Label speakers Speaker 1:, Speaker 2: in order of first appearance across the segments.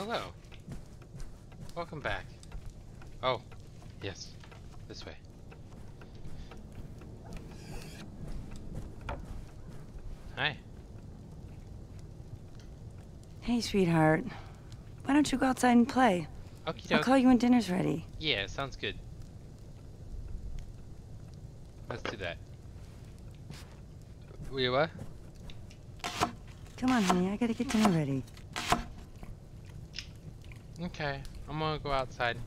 Speaker 1: Hello. Welcome back. Oh, yes. This way. Hi.
Speaker 2: Hey, sweetheart. Why don't you go outside and play?
Speaker 1: Okie
Speaker 2: I'll call you when dinner's ready.
Speaker 1: Yeah, sounds good. Let's do that. Wait, what? Uh?
Speaker 2: Come on, honey. I gotta get dinner ready.
Speaker 1: Okay, I'm gonna go outside.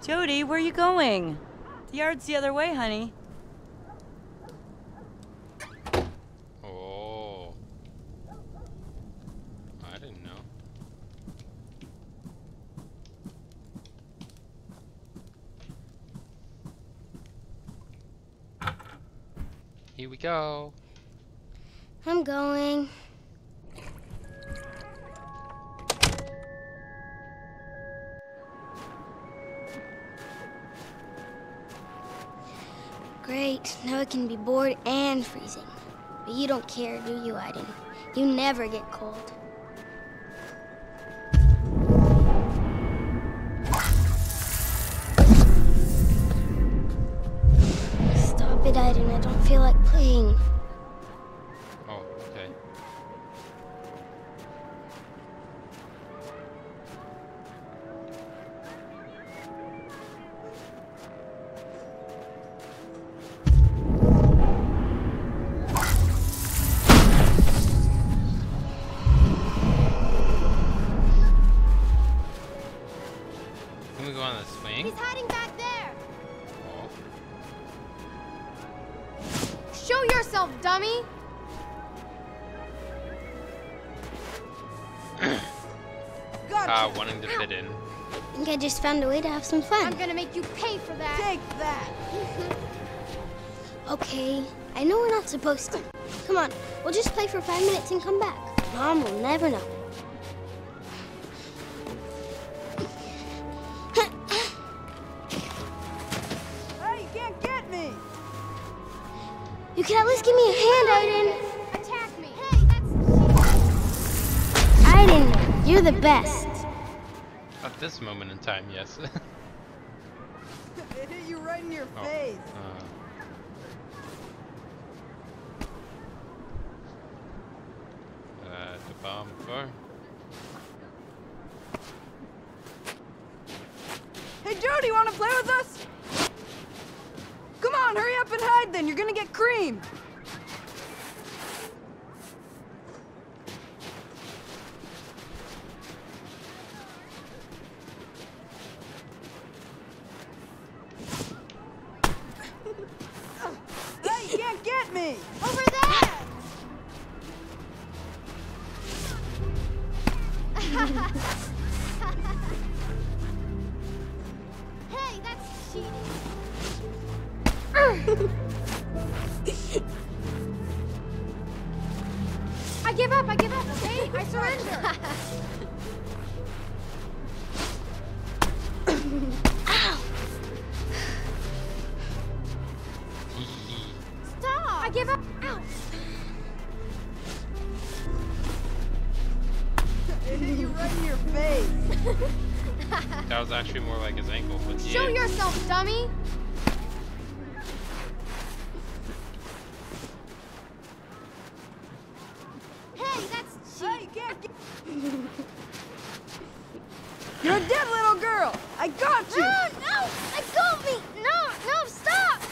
Speaker 2: Jodie, where are you going? The yard's the other way, honey.
Speaker 1: Here we go.
Speaker 3: I'm going. Great, now it can be bored and freezing. But you don't care, do you, Aiden? You never get cold. Stop it, Aiden. I don't feel like playing.
Speaker 1: Oh, okay. Can we go on the swing?
Speaker 3: hiding back there. Show yourself, dummy.
Speaker 1: Ah, wanting to fit in.
Speaker 3: I think I just found a way to have some fun. I'm gonna make you pay for that.
Speaker 2: Take that!
Speaker 3: Okay, I know we're not supposed to. Come on, we'll just play for five minutes and come back. Mom will never know.
Speaker 2: You
Speaker 3: can at least give me a hand, Aiden. Attack me. Hey, that's. Aiden, you're the best.
Speaker 1: At this moment in time, yes.
Speaker 2: It hit you right in your
Speaker 1: Oh,
Speaker 2: face.
Speaker 1: uh. Uh, the bomb car.
Speaker 2: Hey, Jodie, wanna play with us? Come on, hurry up and hide then. You're gonna get creamed.
Speaker 3: I give up. I give up. Okay, I surrender. Ow! Stop! I give up. Ow!
Speaker 2: It hit you right in your face.
Speaker 1: that was actually more like his ankle, but yeah.
Speaker 3: Show yourself, dummy! Hey, that's
Speaker 2: Hey, you can't get You're a dead little girl! I got you!
Speaker 3: No, no! Let go of me! No, no, stop!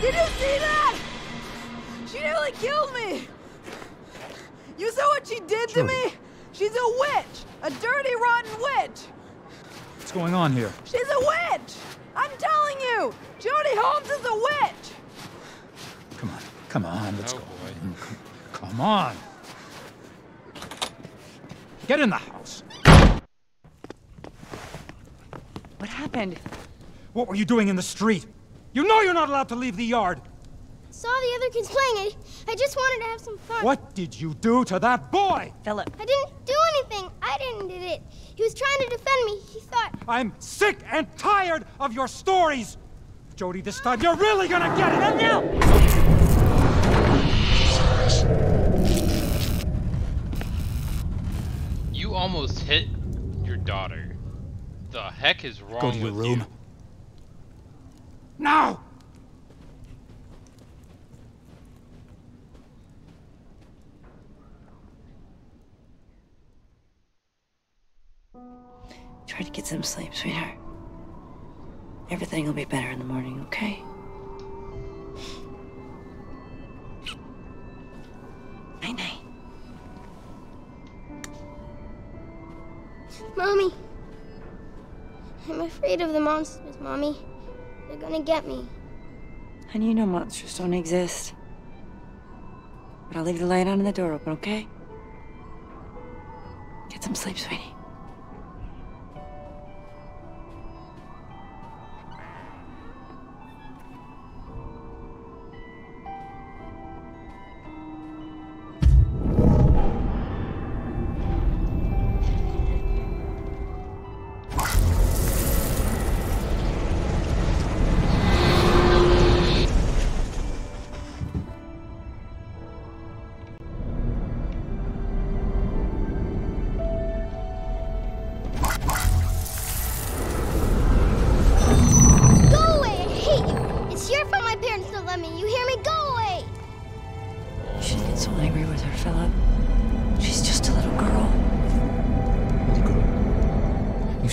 Speaker 2: Did you see that? She nearly killed me! You saw what she did to me? She's a witch! A dirty, rotten witch!
Speaker 4: What's going on here?
Speaker 2: She's a witch! I'm telling you! Jodie Holmes is a witch!
Speaker 4: Come on, come on, let's
Speaker 1: Oh,
Speaker 4: go.
Speaker 1: boy.
Speaker 4: Mm, come on. Get in the house.
Speaker 2: What happened?
Speaker 4: What were you doing in the street? You know you're not allowed to leave the yard.
Speaker 3: Saw the other kids playing it. I just wanted to have some fun.
Speaker 4: What did you do to that boy?
Speaker 2: Philip.
Speaker 3: I didn't do anything. I didn't did it. He was trying to defend me. He thought
Speaker 4: I'm sick and tired of your stories. Jodie, this time you're really gonna get it.
Speaker 2: No!
Speaker 1: You almost hit your daughter. The heck is wrong
Speaker 4: Go to your room.
Speaker 1: you?
Speaker 4: Now!
Speaker 5: Try to get some sleep, sweetheart. Everything will be better in the morning, okay? Night night.
Speaker 3: Mommy. I'm afraid of the monsters, Mommy. They're gonna get me.
Speaker 5: Honey, you know monsters don't exist. But I'll leave the light on and the door open, okay? Get some sleep, sweetie.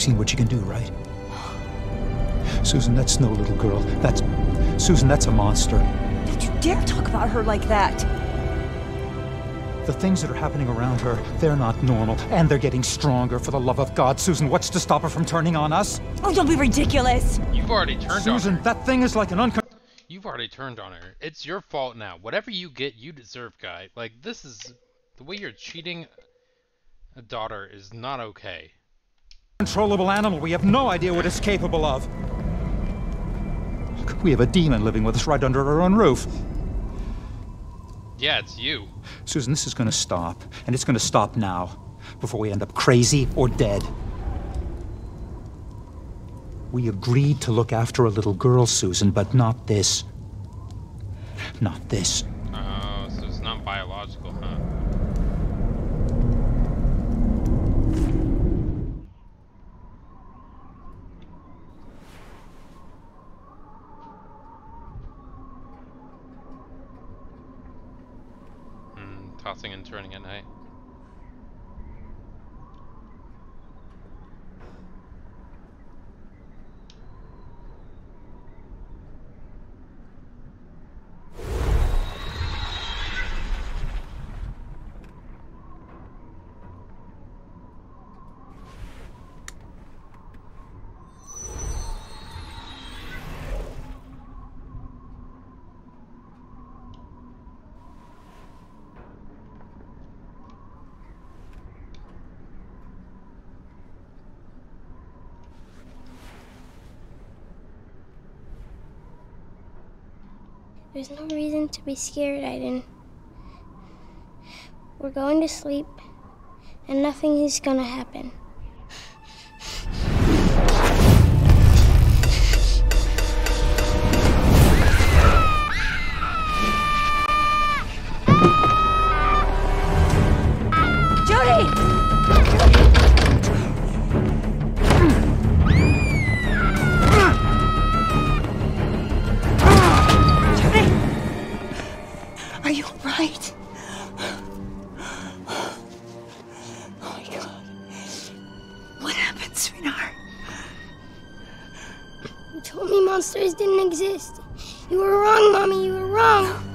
Speaker 4: Seen what you can do, right? Susan, that's no little girl. That's. Susan, that's a monster.
Speaker 2: Don't you dare talk about her like that!
Speaker 4: The things that are happening around her, they're not normal. And they're getting stronger, for the love of God. Susan, what's to stop her from turning on us?
Speaker 2: Oh, don't be ridiculous!
Speaker 1: You've already turned on her.
Speaker 4: Susan, that thing is like an uncon.
Speaker 1: You've already turned on her. It's your fault now. Whatever you get, you deserve, guy. Like this is the way you're cheating a daughter is not okay.
Speaker 4: Controllable animal. We have no idea what it's capable of. We have a demon living with us right under our own roof.
Speaker 1: Yeah, it's you.
Speaker 4: Susan, this is going to stop, and it's going to stop now, before we end up crazy or dead. We agreed to look after a little girl, Susan, but not this. Not this.
Speaker 1: Oh, so it's not biological, huh? Hmm, tossing and turning at night.
Speaker 3: There's no reason to be scared, Aiden. We're going to sleep, and nothing is gonna happen.
Speaker 2: Sweetheart?
Speaker 3: You told me monsters didn't exist. You were wrong, Mommy. You were wrong.